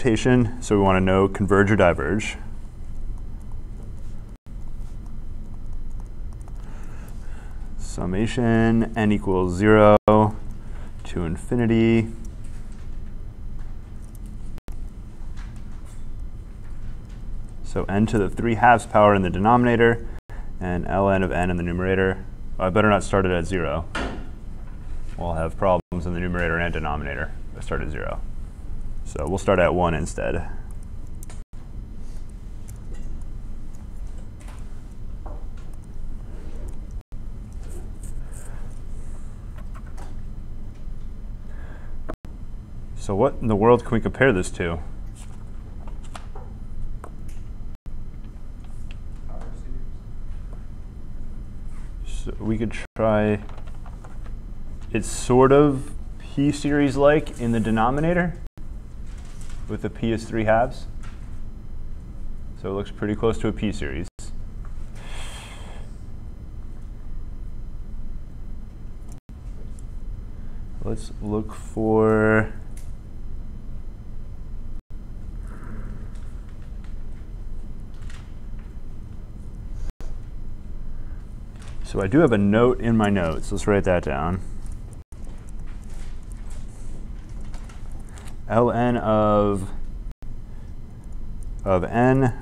notation. So we want to know converge or diverge. Summation n equals 0 to infinity. So n to the 3 halves power in the denominator and ln of n in the numerator. I better not start it at 0. We'll have problems in the numerator and denominator I start at 0. So we'll start at 1 instead. So what in the world can we compare this to? So we could try, it's sort of p-series like in the denominator with the p is 3 halves. So it looks pretty close to a p-series. Let's look for So I do have a note in my notes. Let's write that down. Ln of, of n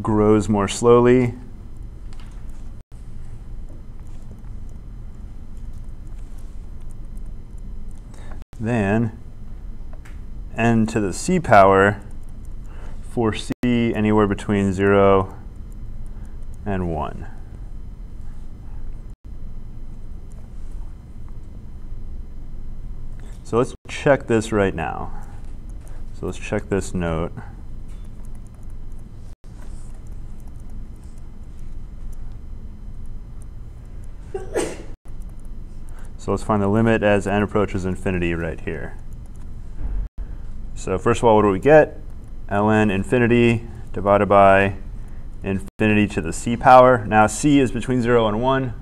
grows more slowly than n to the c power for c anywhere between 0 and 1. So let's check this right now. So let's check this note. So let's find the limit as n approaches infinity right here. So first of all, what do we get? ln infinity divided by infinity to the c power. Now c is between 0 and 1,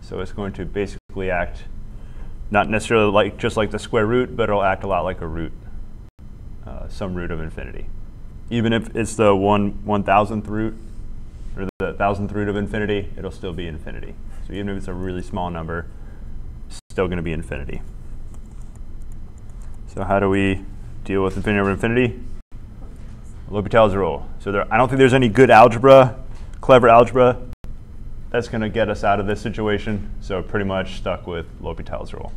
so it's going to basically act not necessarily like just like the square root, but it'll act a lot like a root, uh, some root of infinity. Even if it's the one one thousandth root or the thousandth root of infinity, it'll still be infinity. So even if it's a really small number, it's still going to be infinity. So how do we deal with infinity over infinity? L'Hopital's rule. So there, I don't think there's any good algebra, clever algebra that's going to get us out of this situation. So pretty much stuck with L'Hopital's rule.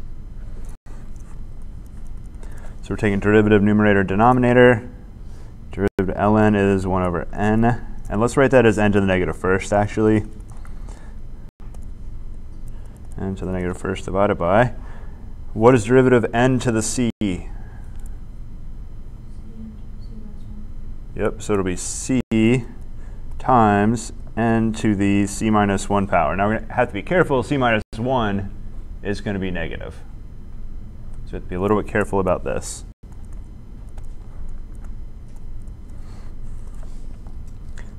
We're taking derivative numerator denominator. Derivative ln is 1 over n. And let's write that as n to the negative first, actually. n to the negative first divided by. What is derivative n to the c? Yep, so it'll be c times n to the c minus 1 power. Now we're going to have to be careful. c minus 1 is going to be negative. So be a little bit careful about this.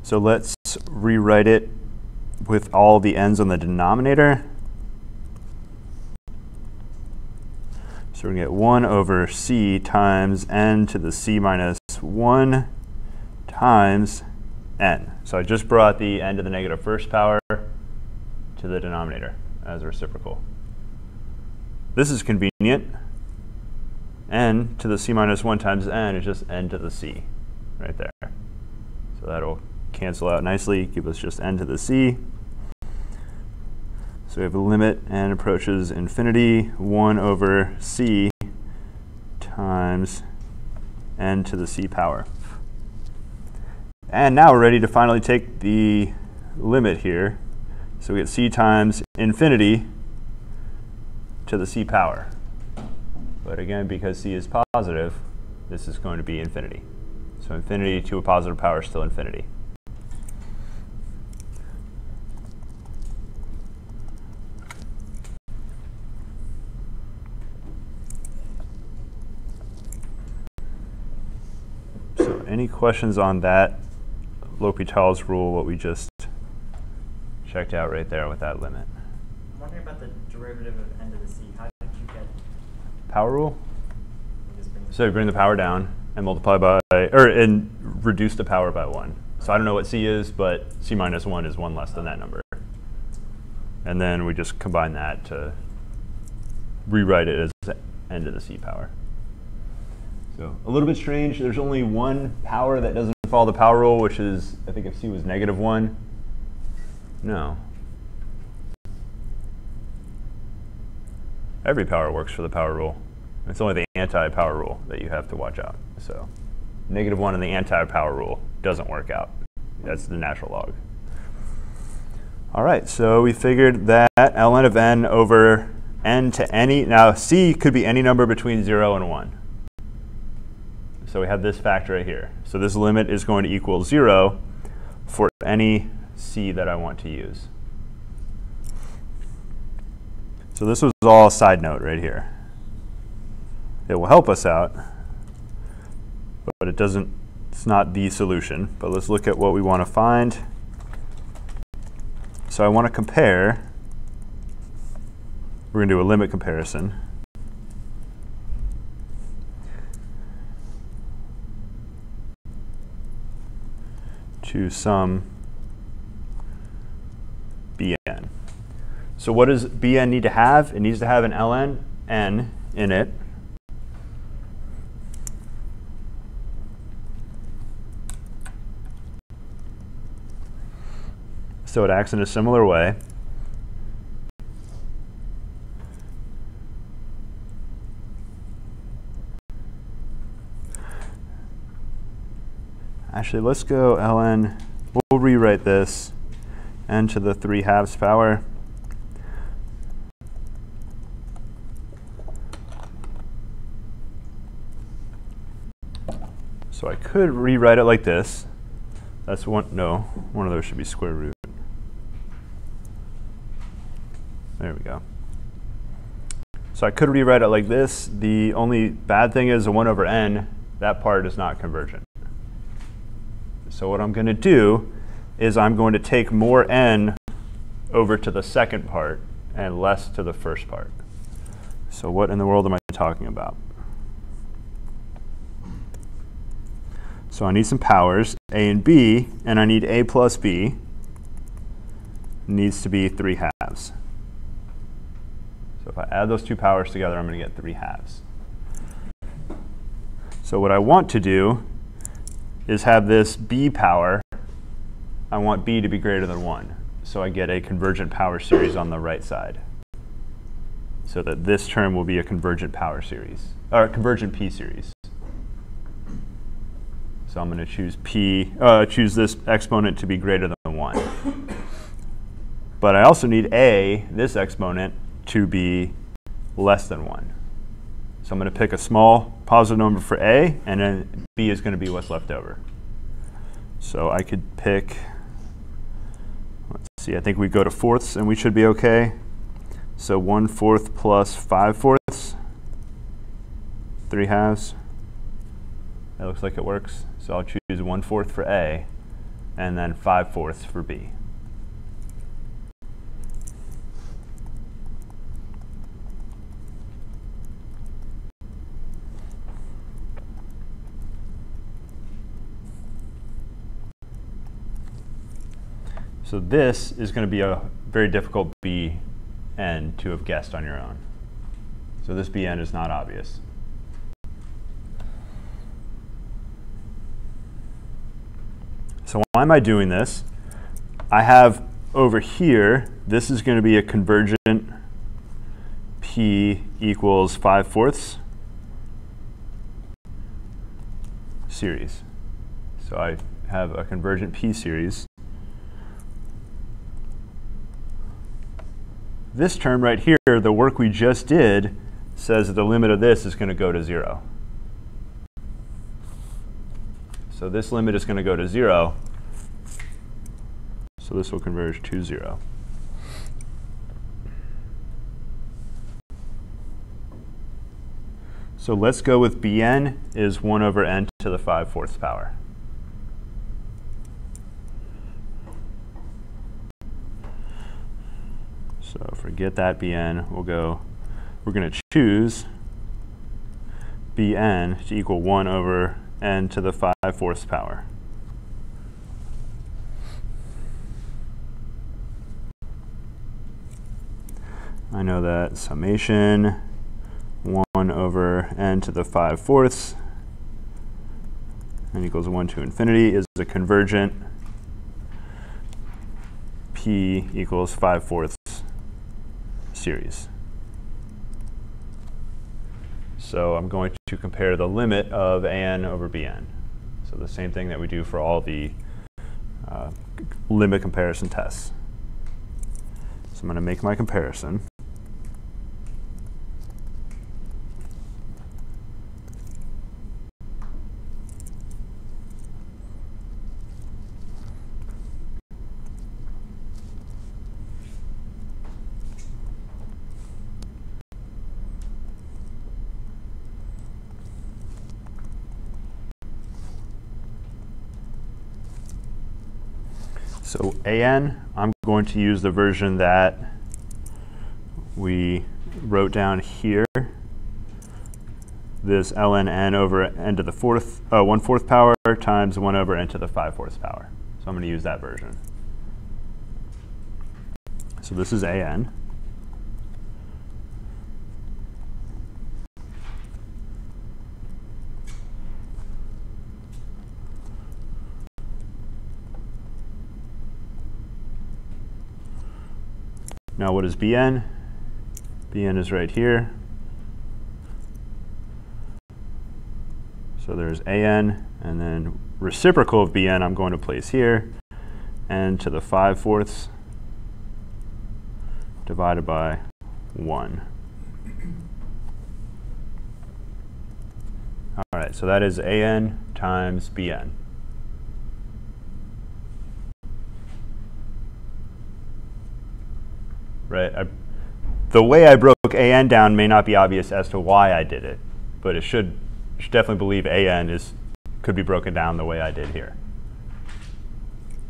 So let's rewrite it with all the n's on the denominator. So we're going to get 1 over c times n to the c minus 1 times n. So I just brought the n to the negative first power to the denominator as a reciprocal. This is convenient. N to the c minus 1 times n is just n to the c right there. So that'll cancel out nicely, give us just n to the c. So we have a limit n approaches infinity, 1 over c times n to the c power. And now we're ready to finally take the limit here. So we get c times infinity to the c power. But again, because c is positive, this is going to be infinity. So infinity to a positive power is still infinity. So any questions on that L'Hopital's rule, what we just checked out right there with that limit. I'm wondering about the derivative of n to the c. How did you get Power rule? So bring the power down, and multiply by, or and reduce the power by 1. So I don't know what c is, but c minus 1 is 1 less than that number. And then we just combine that to rewrite it as n to the c power. So a little bit strange. There's only one power that doesn't follow the power rule, which is, I think if c was negative 1. No. Every power works for the power rule. It's only the anti-power rule that you have to watch out. So negative 1 in the anti-power rule doesn't work out. That's the natural log. All right, so we figured that ln of n over n to any, now c could be any number between 0 and 1. So we have this factor right here. So this limit is going to equal 0 for any c that I want to use. So this was all a side note right here. It will help us out, but it doesn't, it's not the solution. But let's look at what we want to find. So I want to compare, we're going to do a limit comparison. to some bn. So what does bn need to have? It needs to have an ln n in it. So it acts in a similar way. Actually, let's go ln. We'll rewrite this n to the 3 halves power. So I could rewrite it like this. That's one, no, one of those should be square root. There we go. So I could rewrite it like this. The only bad thing is a 1 over n, that part is not convergent. So what I'm going to do is I'm going to take more n over to the second part and less to the first part. So what in the world am I talking about? So I need some powers, a and b, and I need a plus b needs to be 3 halves. So if I add those two powers together, I'm going to get 3 halves. So what I want to do is have this b power. I want b to be greater than 1. So I get a convergent power series on the right side. So that this term will be a convergent power series, or a convergent p series. So I'm going to choose p, uh, choose this exponent to be greater than 1. But I also need a, this exponent, to be less than 1. So I'm going to pick a small positive number for a, and then b is going to be what's left over. So I could pick, let's see, I think we go to fourths and we should be okay. So 1 fourth plus 5 fourths, 3 halves. That looks like it works. So I'll choose 1 fourth for A and then 5 fourths for B. So this is going to be a very difficult B BN to have guessed on your own. So this BN is not obvious. So why am I doing this? I have over here, this is going to be a convergent P equals 5 fourths series. So I have a convergent P series. This term right here, the work we just did, says that the limit of this is going to go to 0. So this limit is going to go to 0. So this will converge to 0. So let's go with bn is 1 over n to the 5 fourths power. So forget that bn. We'll go, we're going to choose bn to equal 1 over n to the 5 fourths power. I know that summation 1 over n to the 5 fourths n equals 1 to infinity is a convergent p equals 5 fourths series. So I'm going to compare the limit of an over bn. So the same thing that we do for all the uh, limit comparison tests. So I'm going to make my comparison. So AN, I'm going to use the version that we wrote down here. This ln n over n to the fourth, uh, 1 fourth power times 1 over n to the 5 fourths power. So I'm going to use that version. So this is AN. Now what is Bn? Bn is right here. So there's An, and then reciprocal of Bn I'm going to place here, n to the 5 fourths divided by 1. All right, so that is An times Bn. Right? I, the way I broke AN down may not be obvious as to why I did it, but it should, should definitely believe AN is, could be broken down the way I did here.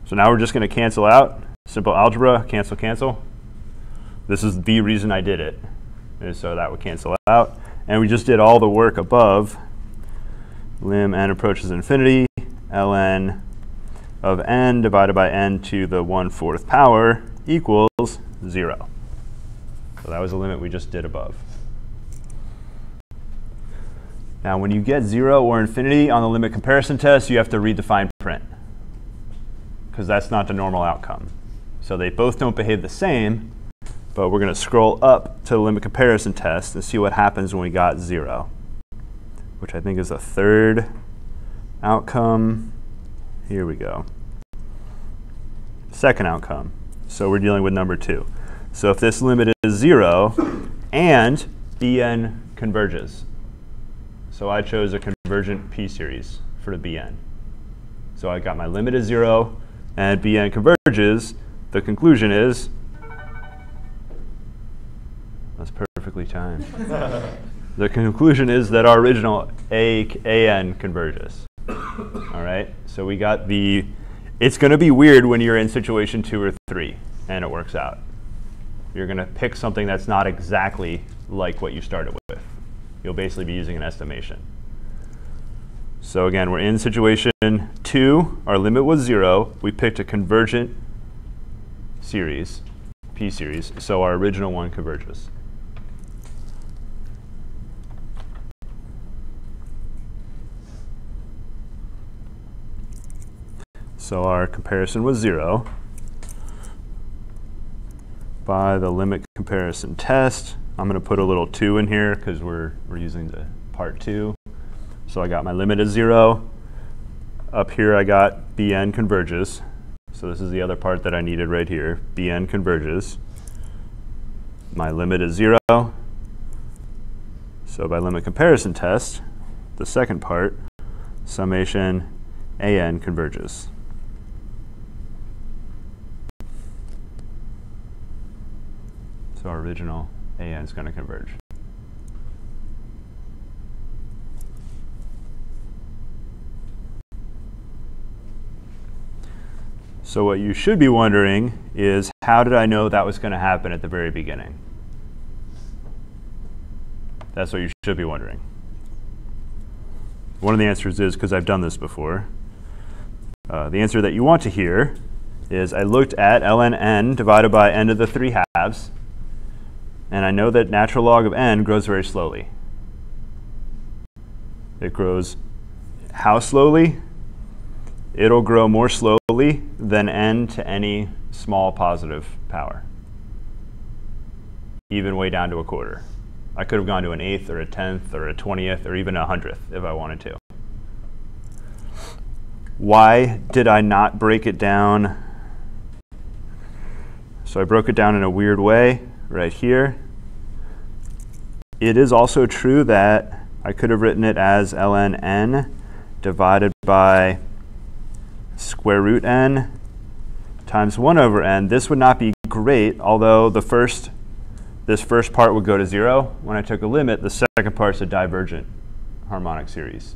So now we're just going to cancel out. Simple algebra, cancel, cancel. This is the reason I did it. And so that would cancel out. And we just did all the work above. Lim n approaches infinity, ln of n divided by n to the 1 fourth power equals 0. So that was the limit we just did above. Now when you get 0 or infinity on the limit comparison test, you have to read the fine print because that's not the normal outcome. So they both don't behave the same, but we're going to scroll up to the limit comparison test and see what happens when we got 0, which I think is the third outcome. Here we go. Second outcome. So we're dealing with number 2. So if this limit is 0 and Bn converges. So I chose a convergent p-series for the Bn. So I got my limit is 0 and Bn converges. The conclusion is, that's perfectly timed. the conclusion is that our original A, AN converges. All right, so we got the, it's going to be weird when you're in situation two or three and it works out you're going to pick something that's not exactly like what you started with. You'll basically be using an estimation. So again, we're in situation two. Our limit was zero. We picked a convergent series, p series, so our original one converges. So our comparison was zero by the limit comparison test. I'm going to put a little 2 in here because we're, we're using the part 2. So I got my limit is 0. Up here I got Bn converges. So this is the other part that I needed right here. Bn converges. My limit is 0. So by limit comparison test, the second part, summation An converges. So our original AN is going to converge. So what you should be wondering is how did I know that was going to happen at the very beginning? That's what you should be wondering. one of the answers is because I've done this before. Uh, the answer that you want to hear is I looked at ln n divided by n to the 3 halves, and I know that natural log of n grows very slowly. It grows how slowly? It'll grow more slowly than n to any small positive power, even way down to a quarter. I could have gone to an eighth or a tenth or a twentieth or even a hundredth if I wanted to. Why did I not break it down? So I broke it down in a weird way right here. It is also true that I could have written it as ln n divided by square root n times 1 over n. This would not be great, although the first, this first part would go to 0. When I took a limit, the second part is a divergent harmonic series.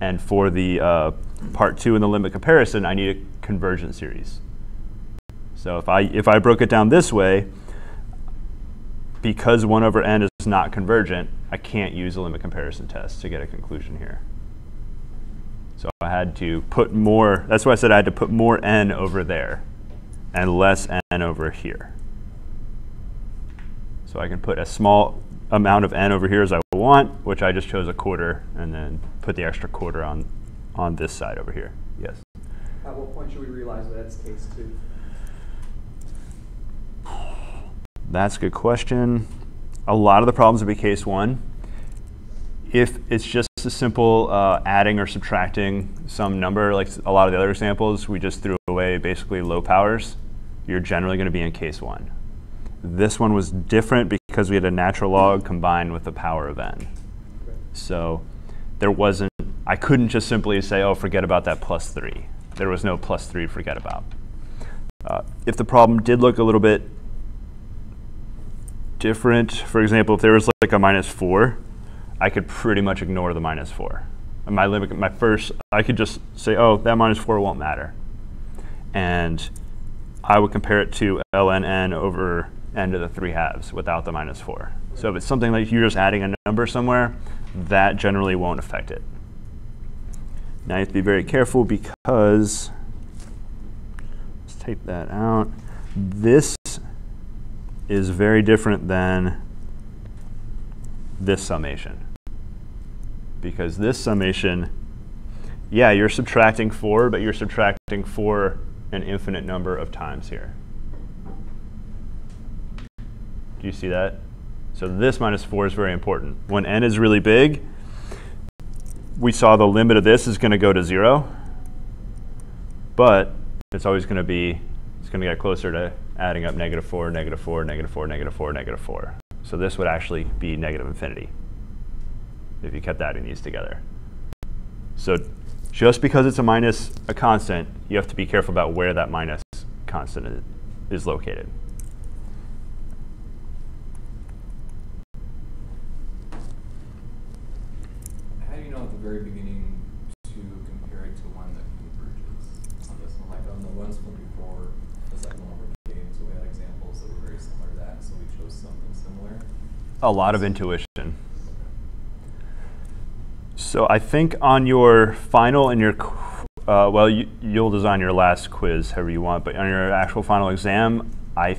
And for the uh, part 2 in the limit comparison, I need a convergent series. So if I, if I broke it down this way, because 1 over n is not convergent, I can't use a limit comparison test to get a conclusion here. So I had to put more, that's why I said I had to put more n over there and less n over here. So I can put a small amount of n over here as I want, which I just chose a quarter, and then put the extra quarter on, on this side over here. Yes? At what point should we realize that that's case two? That's a good question. A lot of the problems would be case one. If it's just a simple uh, adding or subtracting some number, like a lot of the other examples, we just threw away basically low powers, you're generally going to be in case one. This one was different because we had a natural log combined with the power of n. So there wasn't, I couldn't just simply say, oh, forget about that plus 3. There was no plus 3 to forget about. Uh, if the problem did look a little bit different. For example, if there was like a minus 4, I could pretty much ignore the minus 4. my limit, my first, I could just say, oh, that minus 4 won't matter. And I would compare it to ln n over n to the 3 halves without the minus 4. So if it's something like you're just adding a number somewhere, that generally won't affect it. Now you have to be very careful because, let's take that out. This is very different than this summation. Because this summation, yeah, you're subtracting 4, but you're subtracting 4 an infinite number of times here. Do you see that? So this minus 4 is very important. When n is really big, we saw the limit of this is going to go to 0. But it's always going to be, it's going to get closer to adding up negative 4, negative 4, negative 4, negative 4, negative 4. So this would actually be negative infinity if you kept adding these together. So just because it's a minus a constant, you have to be careful about where that minus constant is located. How do you know at the very beginning to compare it to one that converges on this one? Like on the ones from before, was that one over K? So we had examples that were very similar to that, so we chose something similar. A lot of intuition. So I think on your final and your, uh, well, you, will design your last quiz however you want, but on your actual final exam, I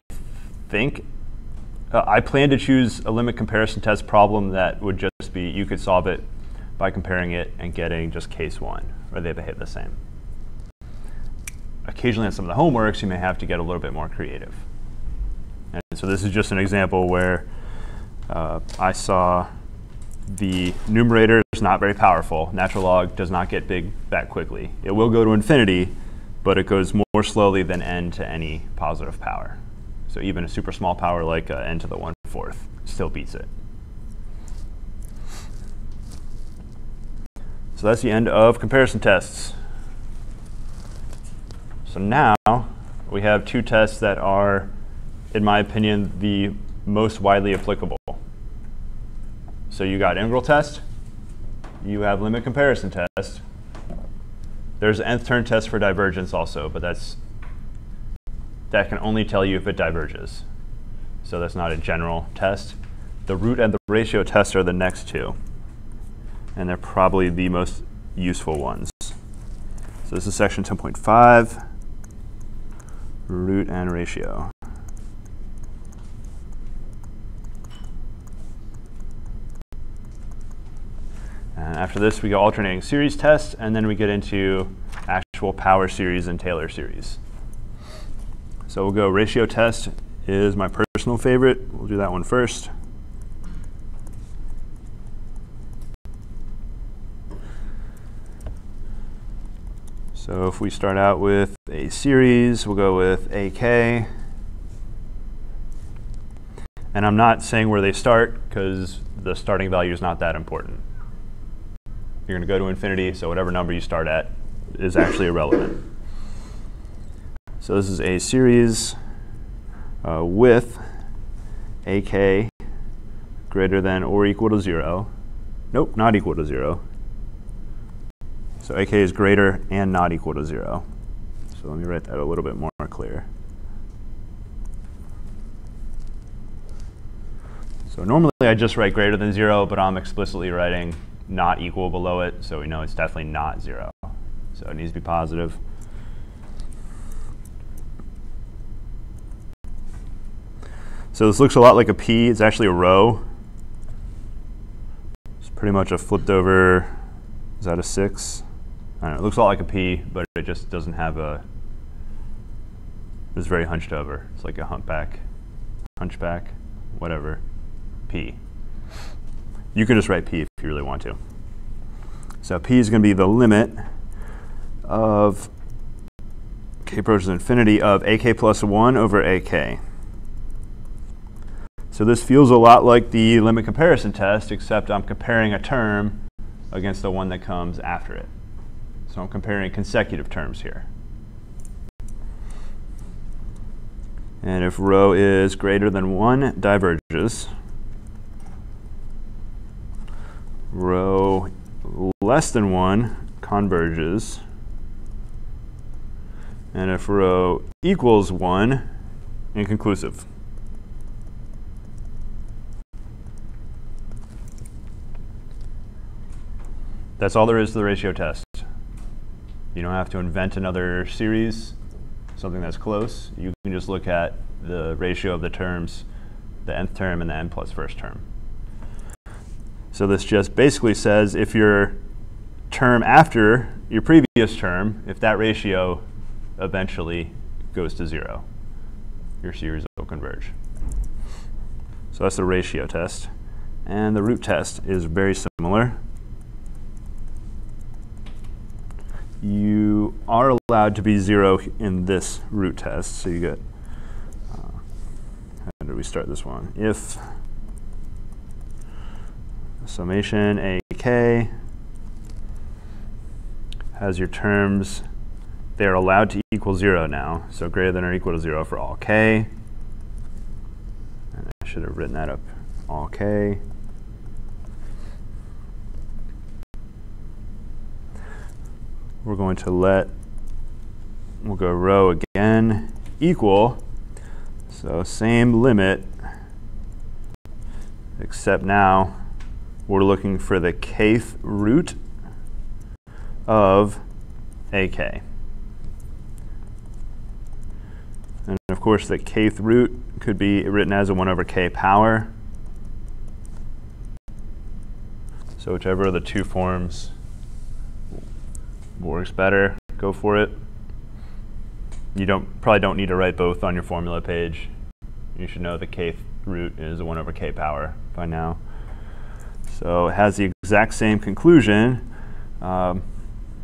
think, uh, I plan to choose a limit comparison test problem that would just be, you could solve it by comparing it and getting just case one, or they behave the same. Occasionally on some of the homeworks, you may have to get a little bit more creative. And so this is just an example where uh, I saw the numerator is not very powerful. Natural log does not get big that quickly. It will go to infinity, but it goes more slowly than n to any positive power. So even a super small power like uh, n to the 1 fourth still beats it. So that's the end of comparison tests. So now we have two tests that are, in my opinion, the most widely applicable. So you got integral test, you have limit comparison test. There's nth term test for divergence also, but that's that can only tell you if it diverges. So that's not a general test. The root and the ratio test are the next two. and they're probably the most useful ones. So this is section 10.5, root and ratio. And after this, we go alternating series test, and then we get into actual power series and Taylor series. So we'll go ratio test is my personal favorite. We'll do that one first. So if we start out with a series, we'll go with AK. And I'm not saying where they start because the starting value is not that important. You're going to go to infinity, so whatever number you start at is actually irrelevant. So this is a series uh, with AK greater than or equal to 0. Nope, not equal to 0. So AK is greater and not equal to 0. So let me write that a little bit more clear. So normally I just write greater than 0, but I'm explicitly writing not equal below it, so we know it's definitely not 0. So it needs to be positive. So this looks a lot like a P. It's actually a rho. It's pretty much a flipped over, is that a 6? I don't know, it looks a lot like a P, but it just doesn't have a, it's very hunched over. It's like a humpback, hunchback, whatever, P. You can just write P if you really want to. So P is going to be the limit of k approaches infinity of ak plus 1 over ak. So this feels a lot like the limit comparison test, except I'm comparing a term against the one that comes after it. So I'm comparing consecutive terms here. And if rho is greater than 1, diverges. Rho less than 1 converges. And if rho equals 1, inconclusive. That's all there is to the ratio test. You don't have to invent another series, something that's close. You can just look at the ratio of the terms, the nth term and the n plus first term. So this just basically says if your term after your previous term, if that ratio eventually goes to zero, your series will converge. So that's the ratio test. And the root test is very similar. you are allowed to be zero in this root test. So you get, uh, how do we start this one? If summation AK has your terms, they're allowed to equal zero now. So greater than or equal to zero for all K. And I should have written that up, all K. we're going to let, we'll go rho again, equal, so same limit, except now we're looking for the kth root of ak. And of course, the kth root could be written as a 1 over k power. So whichever of the two forms works better, go for it. You don't probably don't need to write both on your formula page. You should know the kth root is a 1 over k power by now. So it has the exact same conclusion. Um,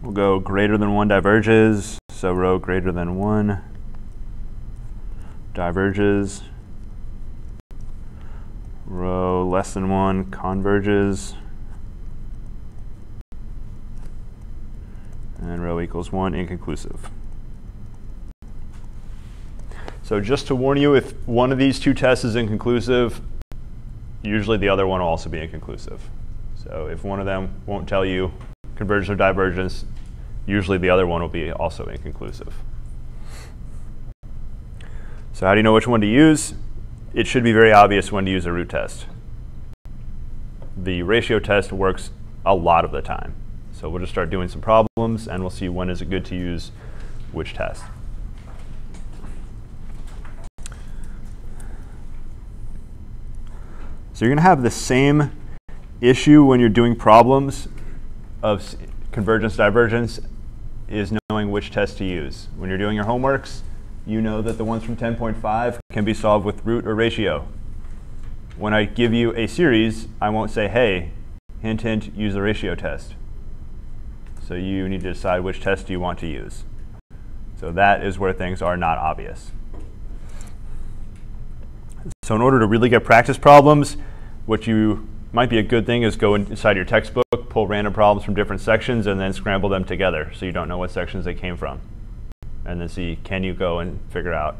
we'll go greater than 1 diverges, so rho greater than 1 diverges. Rho less than 1 converges. and rho equals 1, inconclusive. So just to warn you, if one of these two tests is inconclusive, usually the other one will also be inconclusive. So if one of them won't tell you convergence or divergence, usually the other one will be also inconclusive. So how do you know which one to use? It should be very obvious when to use a root test. The ratio test works a lot of the time. So we'll just start doing some problems and we'll see when is it good to use which test. So you're going to have the same issue when you're doing problems of convergence divergence is knowing which test to use. When you're doing your homeworks, you know that the ones from 10.5 can be solved with root or ratio. When I give you a series, I won't say, hey, hint, hint, use the ratio test. So you need to decide which test you want to use. So that is where things are not obvious. So in order to really get practice problems, what you might be a good thing is go inside your textbook, pull random problems from different sections, and then scramble them together so you don't know what sections they came from. And then see, can you go and figure out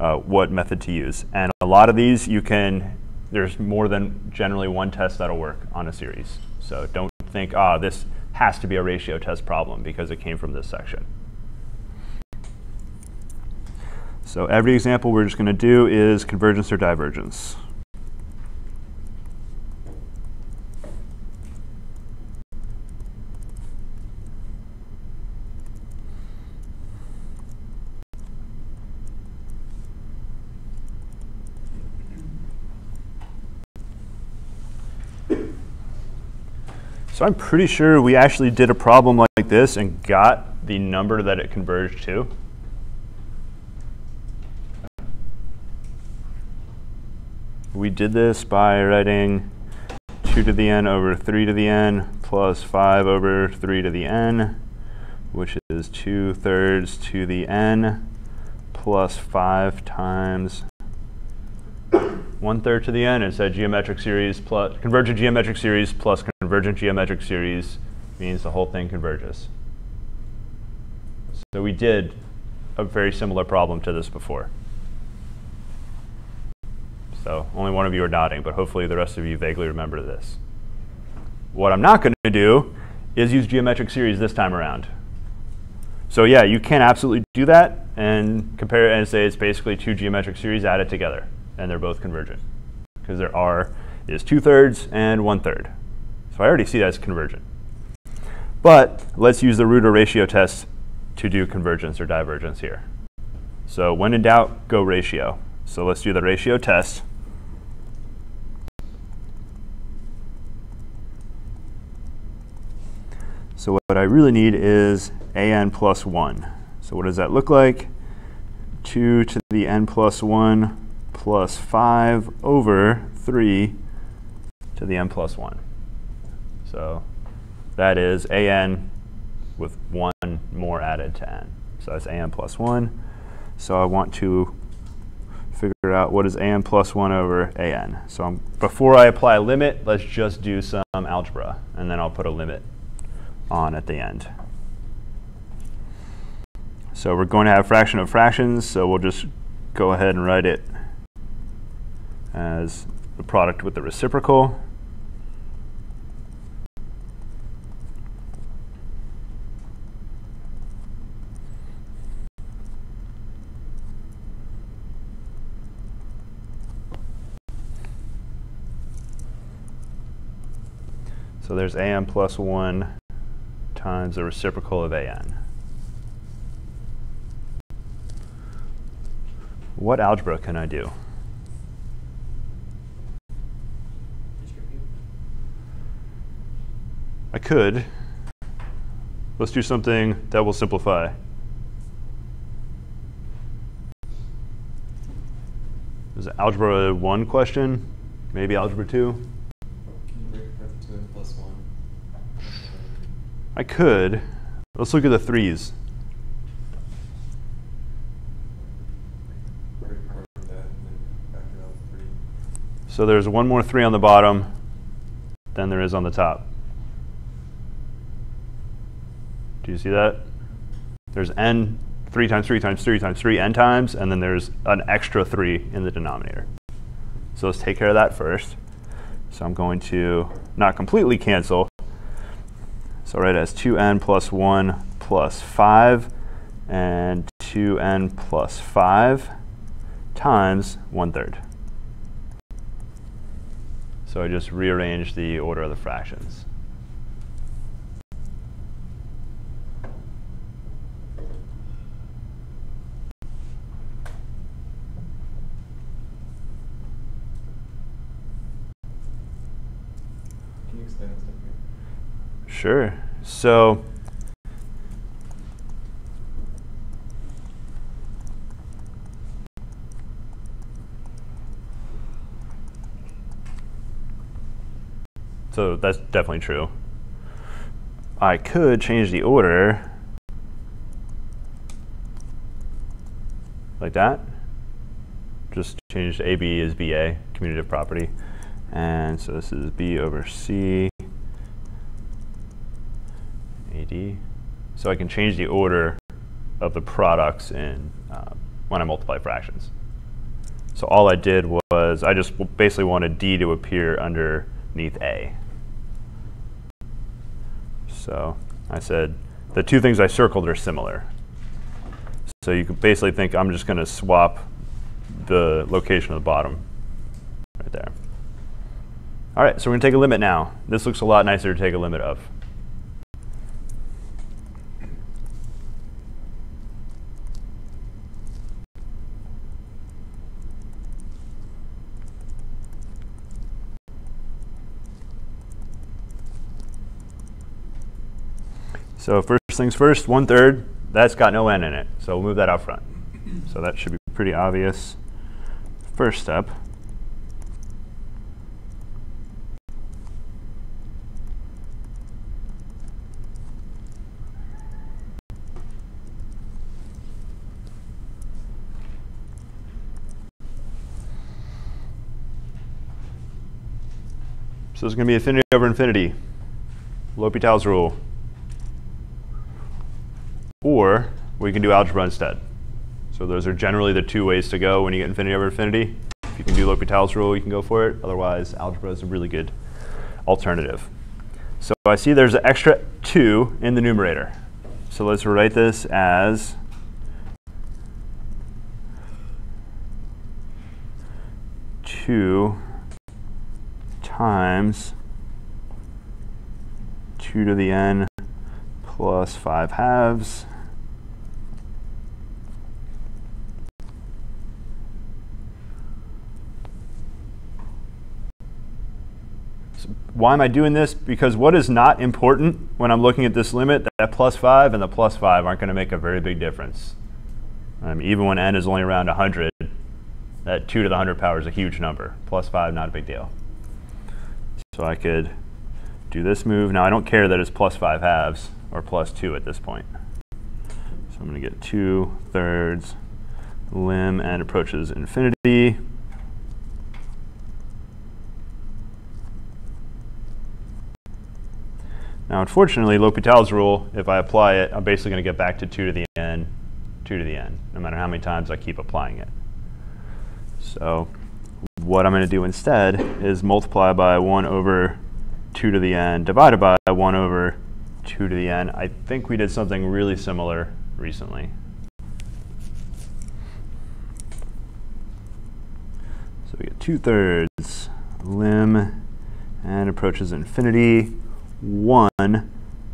uh, what method to use. And a lot of these you can, there's more than generally one test that'll work on a series. So don't think, ah, this has to be a ratio test problem because it came from this section. So every example we're just going to do is convergence or divergence. So I'm pretty sure we actually did a problem like this and got the number that it converged to. We did this by writing 2 to the n over 3 to the n plus 5 over 3 to the n, which is 2 thirds to the n plus 5 times one third to the n. It's a geometric series plus convergent geometric series plus convergent geometric series means the whole thing converges. So we did a very similar problem to this before. So only one of you are nodding, but hopefully the rest of you vaguely remember this. What I'm not going to do is use geometric series this time around. So yeah, you can absolutely do that and compare it and say it's basically two geometric series added together and they're both convergent because there are is two thirds and one third. So I already see that as convergent. But let's use the root or ratio test to do convergence or divergence here. So when in doubt, go ratio. So let's do the ratio test. So what I really need is an plus 1. So what does that look like? 2 to the n plus 1 plus 5 over 3 to the n plus 1. So that is an with 1 more added to n. So that's an plus 1. So I want to figure out what is an plus 1 over an. So I'm, before I apply a limit, let's just do some algebra, and then I'll put a limit on at the end. So we're going to have fraction of fractions, so we'll just go ahead and write it as the product with the reciprocal. So there's an plus 1 times the reciprocal of an. What algebra can I do? I could. Let's do something that will simplify. Is it algebra 1 question? Maybe algebra 2? I could. Let's look at the threes. So there's one more 3 on the bottom than there is on the top. Do you see that? There's n 3 times 3 times 3 times 3 n times, and then there's an extra 3 in the denominator. So let's take care of that first. So I'm going to not completely cancel. So I'll write it as 2n plus 1 plus 5 and 2n plus 5 times 1 third. So I just rearrange the order of the fractions. Can you explain that stuff again? Sure. So So that's definitely true. I could change the order like that. Just change AB as BA, commutative property. And so this is B over C So I can change the order of the products in uh, when I multiply fractions. So all I did was I just basically wanted D to appear underneath A. So I said the two things I circled are similar. So you could basically think I'm just going to swap the location of the bottom right there. All right, so we're going to take a limit now. This looks a lot nicer to take a limit of. So first things first, one third, that's got no n in it. So we'll move that out front. So that should be pretty obvious. First step. So it's going to be infinity over infinity. L'Hopital's rule. Or we can do algebra instead. So those are generally the two ways to go when you get infinity over infinity. If you can do L'Hopital's rule, you can go for it. Otherwise, algebra is a really good alternative. So I see there's an extra 2 in the numerator. So let's write this as two times 2 to the n plus 5 halves why am I doing this? Because what is not important when I'm looking at this limit, that plus 5 and the plus 5 aren't going to make a very big difference. Um, even when n is only around 100, that 2 to the 100 power is a huge number. Plus 5, not a big deal. So I could do this move. Now I don't care that it's plus 5 halves or plus 2 at this point. So I'm going to get 2 thirds lim and approaches infinity. Now, unfortunately, L'Hopital's rule, if I apply it, I'm basically going to get back to 2 to the n, 2 to the n, no matter how many times I keep applying it. So what I'm going to do instead is multiply by 1 over 2 to the n divided by 1 over 2 to the n. I think we did something really similar recently. So we get 2 thirds lim and approaches infinity. 1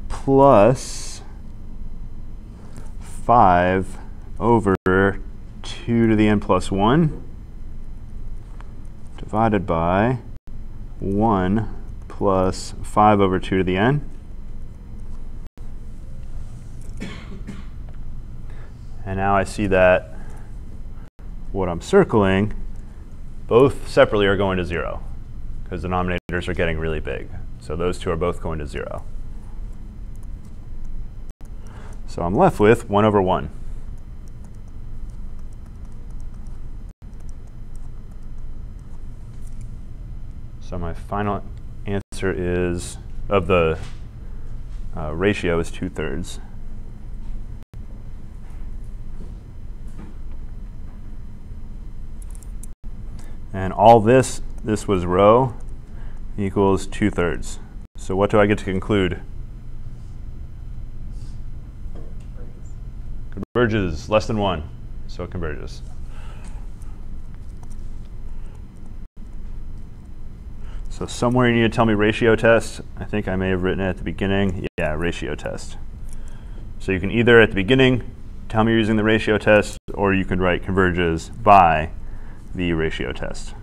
plus 5 over 2 to the n plus 1 divided by 1 plus 5 over 2 to the n. And now I see that what I'm circling, both separately are going to 0 because denominators are getting really big. So those two are both going to 0. So I'm left with 1 over 1. So my final answer is, of the uh, ratio is 2 thirds. And all this, this was rho, equals 2 thirds. So what do I get to conclude? Converges less than 1, so it converges. So somewhere you need to tell me ratio test. I think I may have written it at the beginning. Yeah, ratio test. So you can either at the beginning tell me you're using the ratio test, or you could write converges by the ratio test.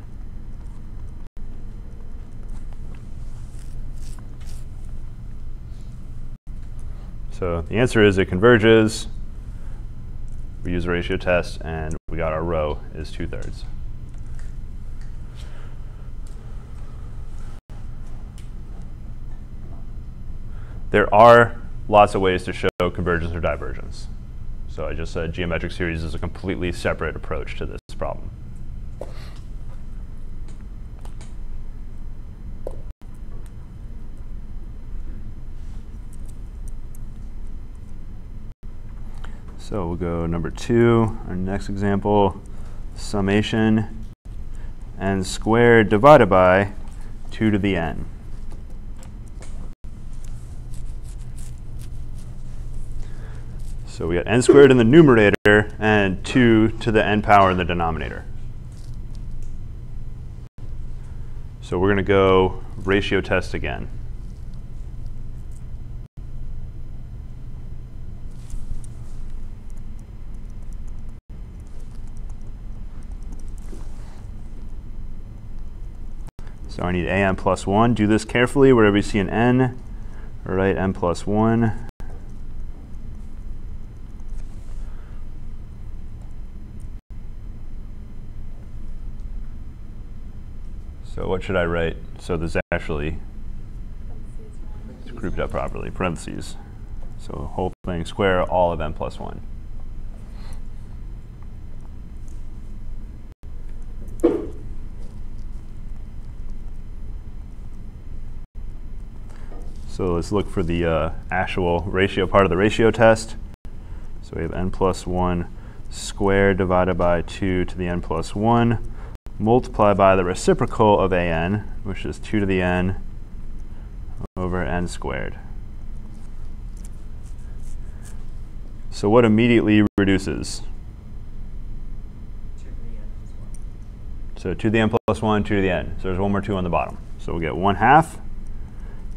So the answer is it converges. We use a ratio test, and we got our rho is 2 thirds. There are lots of ways to show convergence or divergence. So I just said geometric series is a completely separate approach to this problem. So we'll go number two, our next example, summation n squared divided by 2 to the n. So we got n squared in the numerator and 2 to the n power in the denominator. So we're going to go ratio test again. So I need an plus 1. Do this carefully. Wherever you see an n, write n plus 1. So what should I write so this actually is grouped up properly? Parentheses. So whole thing square all of n plus 1. So let's look for the uh, actual ratio part of the ratio test. So we have n plus 1 squared divided by 2 to the n plus 1 multiplied by the reciprocal of an, which is 2 to the n over n squared. So what immediately reduces? 2 to the n plus 1. So 2 to the n plus 1, 2 to the n. So there's one more 2 on the bottom. So we'll get 1 half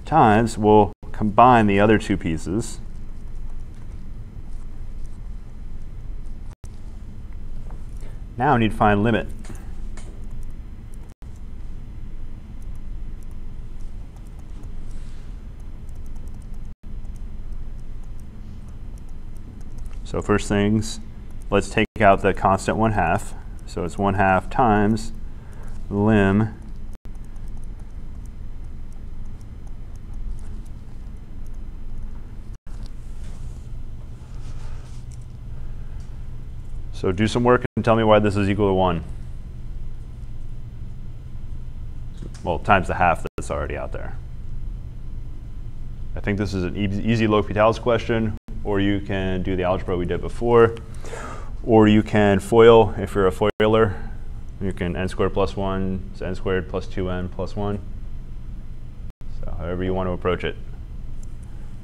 times, we'll combine the other two pieces. Now I need to find limit. So first things, let's take out the constant 1 half. So it's 1 half times lim So do some work and tell me why this is equal to 1. Well, times the half that's already out there. I think this is an easy L'Hopital's question, or you can do the algebra we did before, or you can FOIL if you're a FOILer. You can n squared plus 1 is n squared plus 2n plus 1. So however you want to approach it.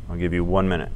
I'll give you one minute.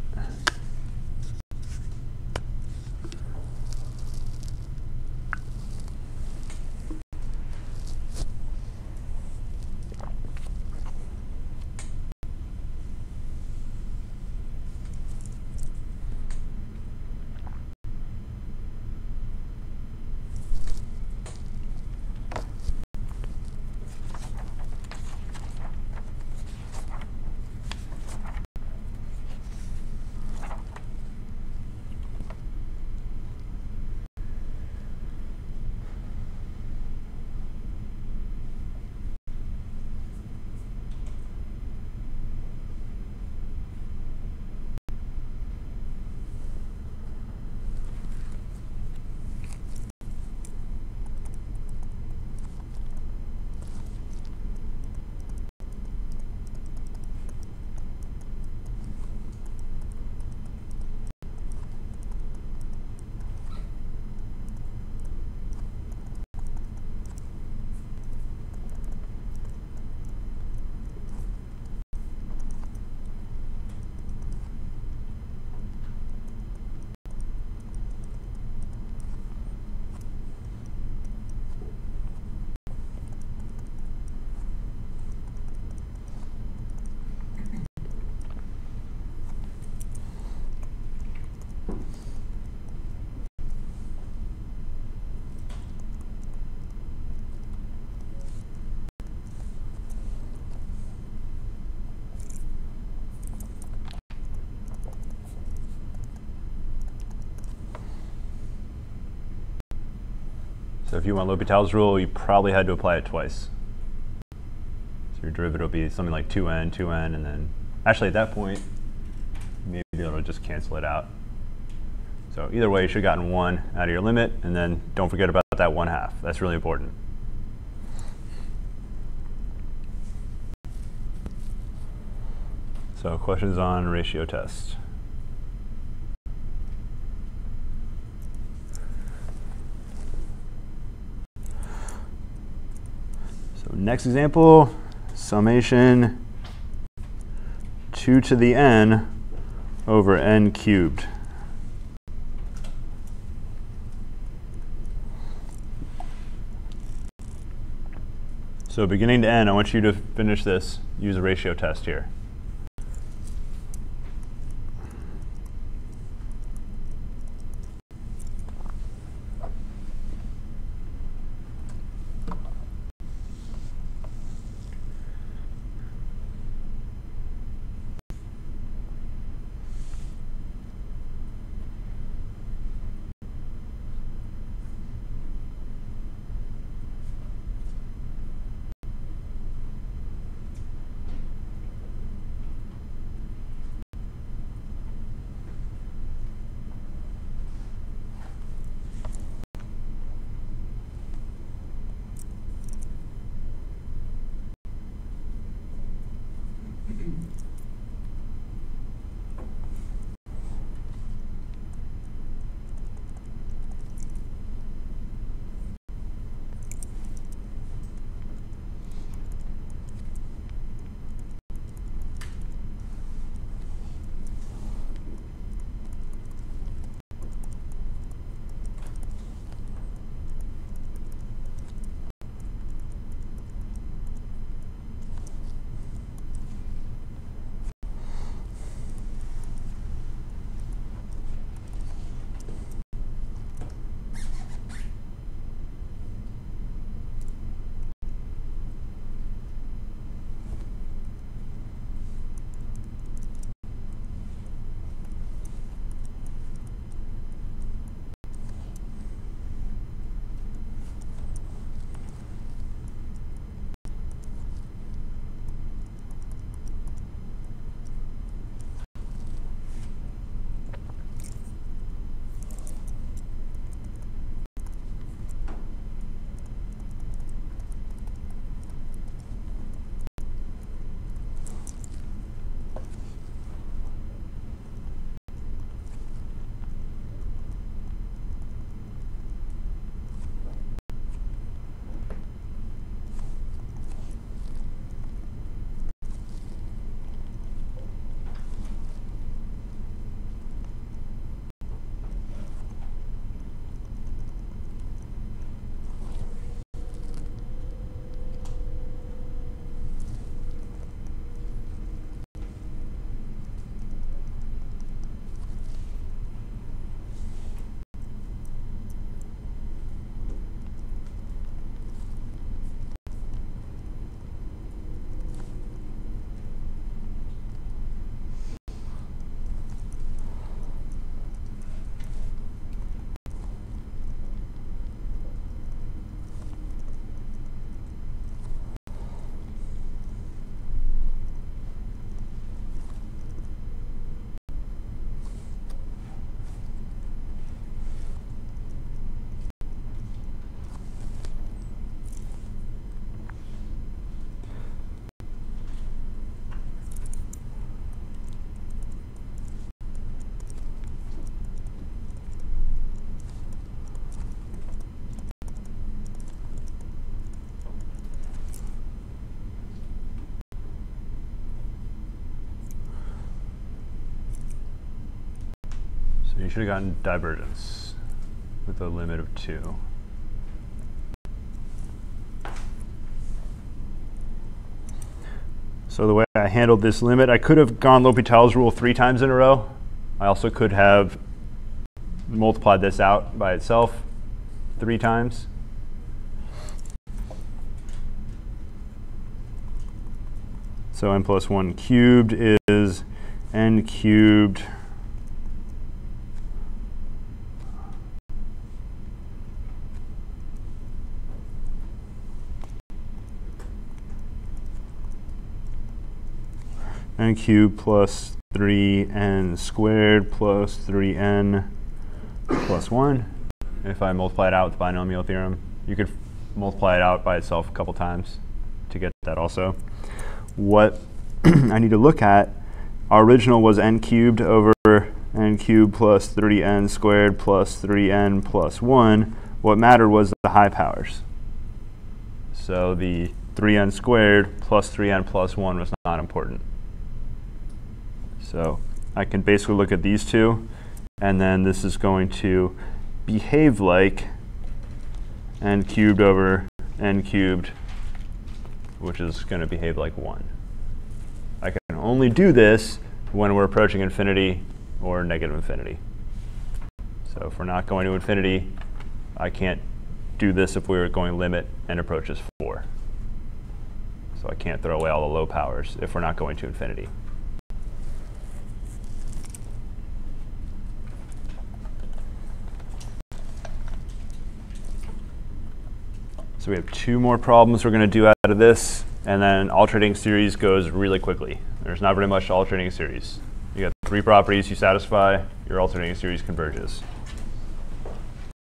So if you want L'Hopital's rule, you probably had to apply it twice. So your derivative will be something like 2n, 2n, and then actually at that point, maybe it'll just cancel it out. So either way, you should have gotten 1 out of your limit, and then don't forget about that 1 half. That's really important. So questions on ratio test. So next example, summation 2 to the n over n cubed. So beginning to end, I want you to finish this, use a ratio test here. So you should have gotten divergence with a limit of 2. So the way I handled this limit, I could have gone L'Hopital's rule three times in a row. I also could have multiplied this out by itself three times. So n plus 1 cubed is n cubed n cubed plus 3n squared plus 3n plus 1. If I multiply it out with the binomial theorem, you could multiply it out by itself a couple times to get that also. What I need to look at, our original was n cubed over n cubed plus 3n squared plus 3n plus 1. What mattered was the high powers. So the 3n squared plus 3n plus 1 was not important. So I can basically look at these two, and then this is going to behave like n cubed over n cubed, which is going to behave like 1. I can only do this when we're approaching infinity or negative infinity. So if we're not going to infinity, I can't do this if we were going limit and approaches 4. So I can't throw away all the low powers if we're not going to infinity. So we have two more problems we're going to do out of this, and then alternating series goes really quickly. There's not very much alternating series. You got three properties you satisfy, your alternating series converges.